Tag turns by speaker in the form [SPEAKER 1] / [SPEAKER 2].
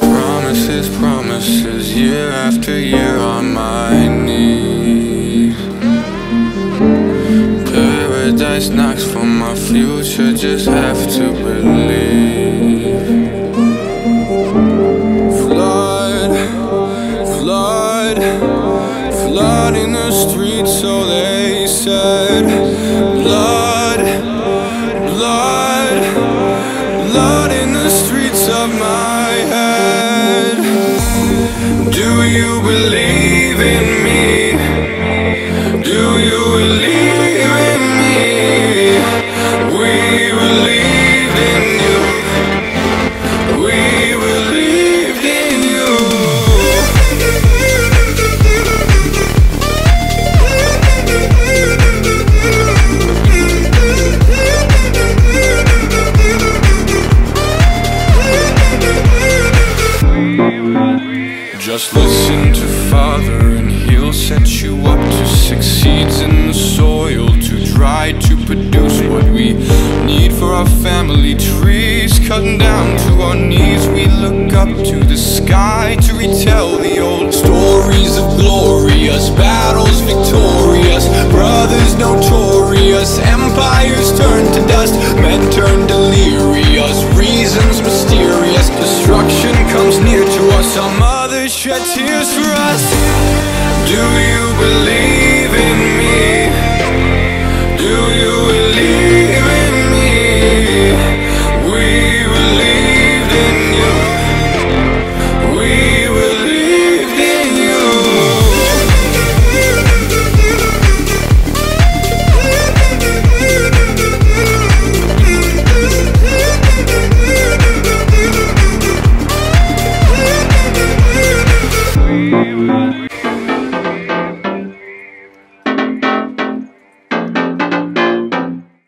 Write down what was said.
[SPEAKER 1] Promises, promises, year after year on my knees. Paradise knocks for my future, just have to believe. Said. Blood, blood, blood in the streets of my head. Do you believe Just listen to Father, and He'll set you up to succeed in the soil to try to produce what we need for our family trees. Cutting down to our knees, we look up to the sky to retell the old stories of glorious battles, victorious brothers notorious, empires turned to dust, men turned delirious, reasons mysterious, destruction comes near to us. Shed tears for us. Do you believe?